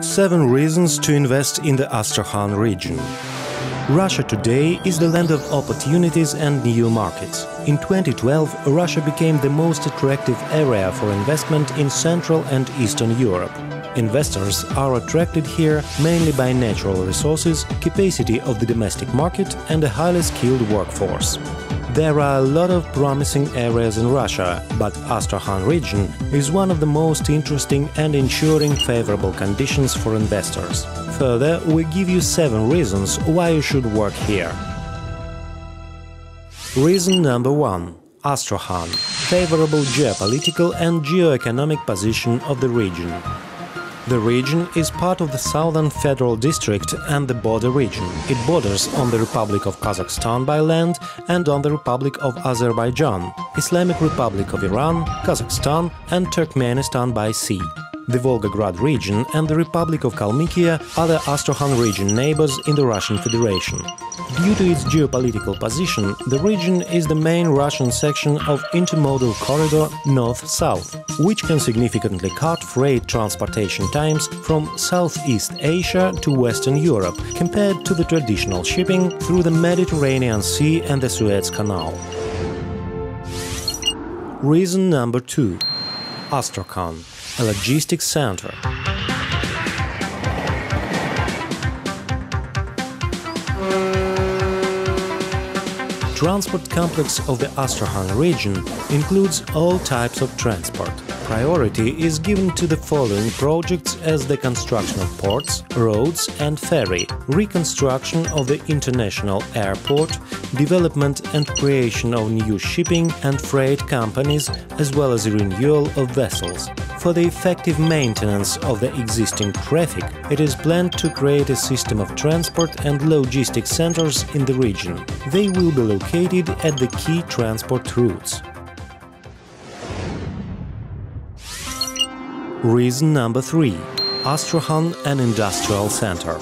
Seven reasons to invest in the Astrakhan region. Russia today is the land of opportunities and new markets. In 2012, Russia became the most attractive area for investment in Central and Eastern Europe. Investors are attracted here mainly by natural resources, capacity of the domestic market and a highly skilled workforce. There are a lot of promising areas in Russia, but Astrakhan region is one of the most interesting and ensuring favorable conditions for investors. Further, we give you 7 reasons why you should work here. Reason number 1. Astrakhan – favorable geopolitical and geoeconomic position of the region. The region is part of the Southern Federal District and the border region. It borders on the Republic of Kazakhstan by land and on the Republic of Azerbaijan, Islamic Republic of Iran, Kazakhstan and Turkmenistan by sea. The Volgograd region and the Republic of Kalmykia are the Astrakhan region neighbors in the Russian Federation. Due to its geopolitical position, the region is the main Russian section of intermodal corridor north-south, which can significantly cut freight transportation times from Southeast Asia to Western Europe compared to the traditional shipping through the Mediterranean Sea and the Suez Canal. Reason number 2. Astrakhan a logistics center. Transport complex of the Astrakhan region includes all types of transport. Priority is given to the following projects as the construction of ports, roads and ferry, reconstruction of the international airport, development and creation of new shipping and freight companies, as well as renewal of vessels. For the effective maintenance of the existing traffic, it is planned to create a system of transport and logistic centers in the region. They will be located at the key transport routes. Reason number 3. Astrakhan an industrial center.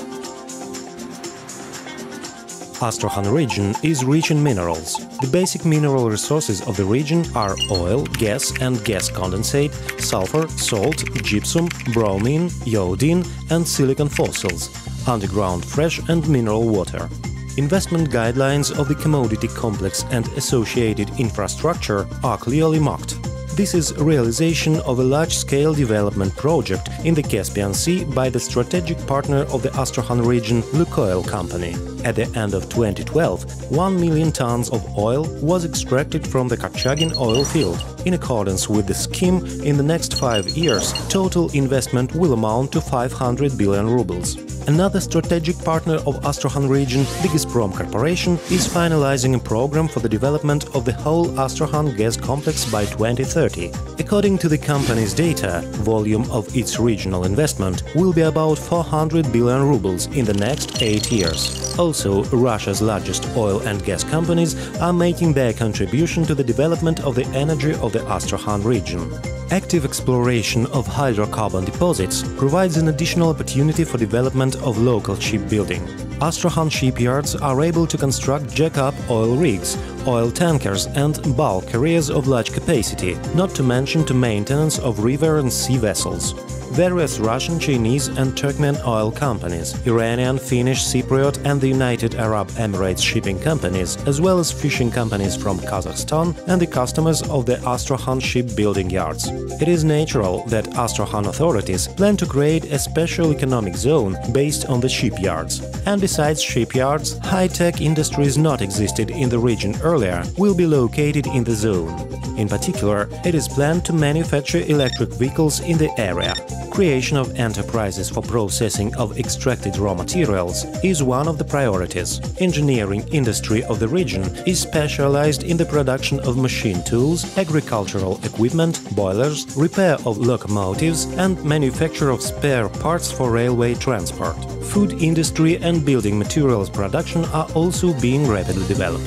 Astrakhan region is rich in minerals. The basic mineral resources of the region are oil, gas and gas condensate, sulfur, salt, gypsum, bromine, iodine and silicon fossils, underground fresh and mineral water. Investment guidelines of the commodity complex and associated infrastructure are clearly marked. This is realization of a large-scale development project in the Caspian Sea by the strategic partner of the Astrakhan region, Lukoil company. At the end of 2012, 1 million tons of oil was extracted from the Korchagin oil field. In accordance with the in the next five years, total investment will amount to 500 billion rubles. Another strategic partner of Astrakhan region, the Gazprom Corporation, is finalizing a program for the development of the whole Astrakhan gas complex by 2030. According to the company's data, volume of its regional investment will be about 400 billion rubles in the next eight years. Also, Russia's largest oil and gas companies are making their contribution to the development of the energy of the Astrakhan region. Active exploration of hydrocarbon deposits provides an additional opportunity for development of local shipbuilding. Astrakhan shipyards are able to construct jack-up oil rigs, oil tankers and bulk carriers of large capacity, not to mention to maintenance of river and sea vessels various Russian, Chinese and Turkmen oil companies, Iranian, Finnish, Cypriot and the United Arab Emirates shipping companies, as well as fishing companies from Kazakhstan and the customers of the Astrakhan shipbuilding yards. It is natural that Astrakhan authorities plan to create a special economic zone based on the shipyards. And besides shipyards, high-tech industries not existed in the region earlier will be located in the zone. In particular, it is planned to manufacture electric vehicles in the area. Creation of enterprises for processing of extracted raw materials is one of the priorities. Engineering industry of the region is specialized in the production of machine tools, agricultural equipment, boilers, repair of locomotives and manufacture of spare parts for railway transport. Food industry and building materials production are also being rapidly developed.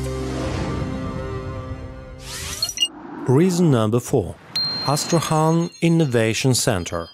Reason number 4. Astrakhan Innovation Center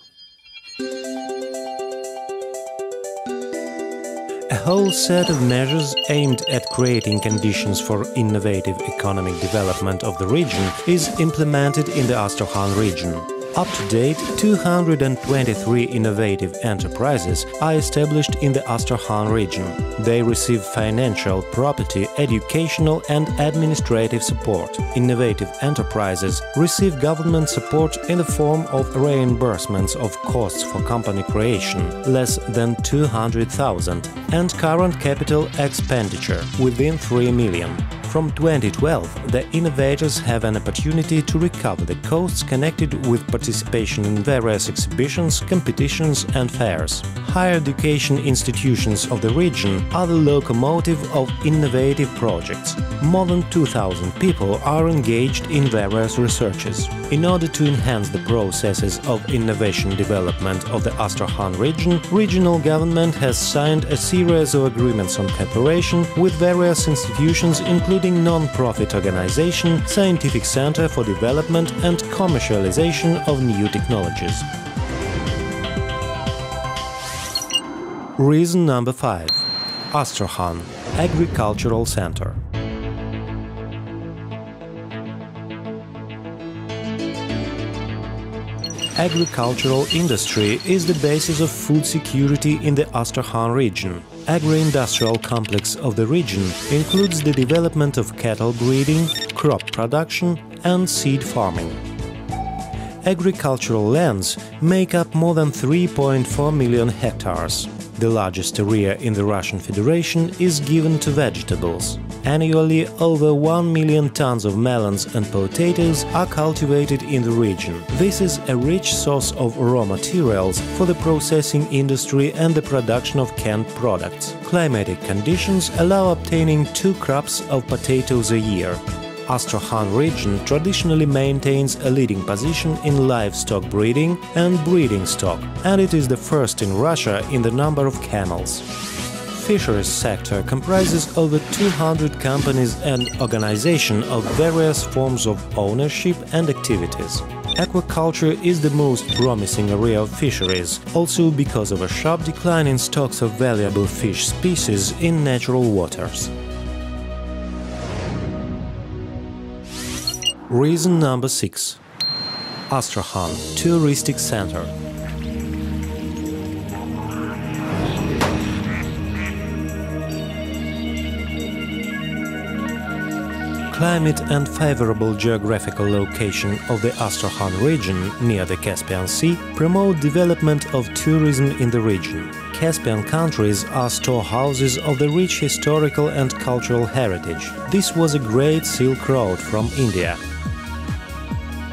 A whole set of measures aimed at creating conditions for innovative economic development of the region is implemented in the Astrakhan region. Up to date, 223 innovative enterprises are established in the Astrakhan region. They receive financial, property, educational and administrative support. Innovative enterprises receive government support in the form of reimbursements of costs for company creation, less than 200,000, and current capital expenditure within 3 million. From 2012, the innovators have an opportunity to recover the costs connected with participation in various exhibitions, competitions and fairs. Higher education institutions of the region are the locomotive of innovative projects. More than 2,000 people are engaged in various researches. In order to enhance the processes of innovation development of the Astrakhan region, regional government has signed a series of agreements on cooperation with various institutions including including non-profit organization, Scientific Center for Development and Commercialization of New Technologies. Reason number 5. Astrakhan Agricultural Center Agricultural industry is the basis of food security in the Astrakhan region. Agro-industrial complex of the region includes the development of cattle breeding, crop production and seed farming. Agricultural lands make up more than 3.4 million hectares. The largest area in the Russian Federation is given to vegetables. Annually, over 1 million tons of melons and potatoes are cultivated in the region. This is a rich source of raw materials for the processing industry and the production of canned products. Climatic conditions allow obtaining two crops of potatoes a year. Astrakhan region traditionally maintains a leading position in livestock breeding and breeding stock, and it is the first in Russia in the number of camels. Fisheries sector comprises over 200 companies and organizations of various forms of ownership and activities. Aquaculture is the most promising area of fisheries, also because of a sharp decline in stocks of valuable fish species in natural waters. Reason number 6 Astrakhan Touristic Center Climate and favorable geographical location of the Astrakhan region near the Caspian Sea promote development of tourism in the region. Caspian countries are storehouses of the rich historical and cultural heritage. This was a great Silk Road from India,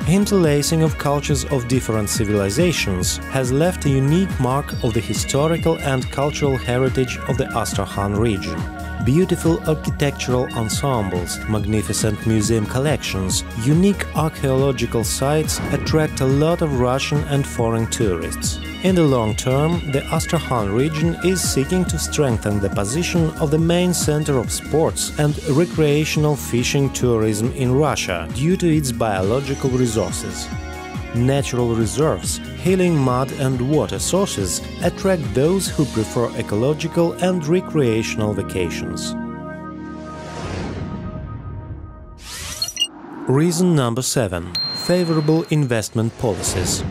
interlacing of cultures of different civilizations has left a unique mark of the historical and cultural heritage of the Astrakhan region. Beautiful architectural ensembles, magnificent museum collections, unique archaeological sites attract a lot of Russian and foreign tourists. In the long term, the Astrakhan region is seeking to strengthen the position of the main center of sports and recreational fishing tourism in Russia due to its biological resources. Natural reserves, healing mud and water sources attract those who prefer ecological and recreational vacations. Reason number 7. Favorable investment policies.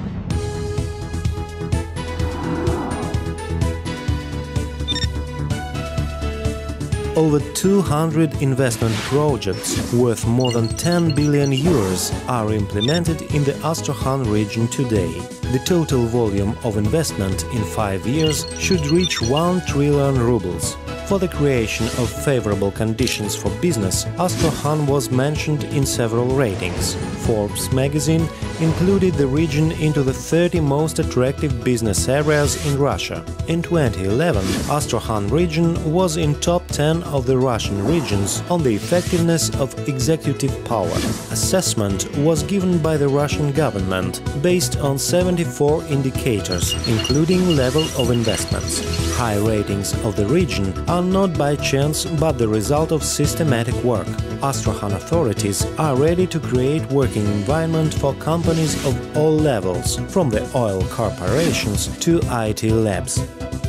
Over 200 investment projects worth more than 10 billion euros are implemented in the Astrakhan region today. The total volume of investment in five years should reach 1 trillion rubles. For the creation of favorable conditions for business, Astrakhan was mentioned in several ratings. Forbes magazine included the region into the 30 most attractive business areas in Russia. In 2011, Astrakhan region was in top 10 of the Russian regions on the effectiveness of executive power. Assessment was given by the Russian government based on 74 indicators, including level of investments. High ratings of the region are not by chance but the result of systematic work. Astrakhan authorities are ready to create working environment for companies of all levels, from the oil corporations to IT labs.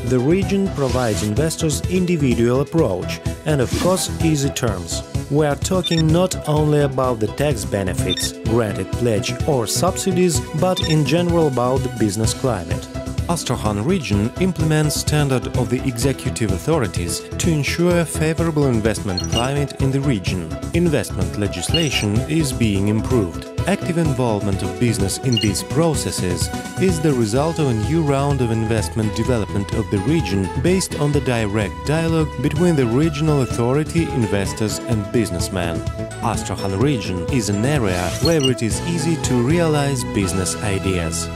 The region provides investors individual approach and of course easy terms. we are talking not only about the tax benefits, granted pledge or subsidies, but in general about the business climate. Astrakhan region implements standard of the executive authorities to ensure a favorable investment climate in the region. Investment legislation is being improved. Active involvement of business in these processes is the result of a new round of investment development of the region based on the direct dialogue between the regional authority, investors and businessmen. Astrakhan region is an area where it is easy to realize business ideas.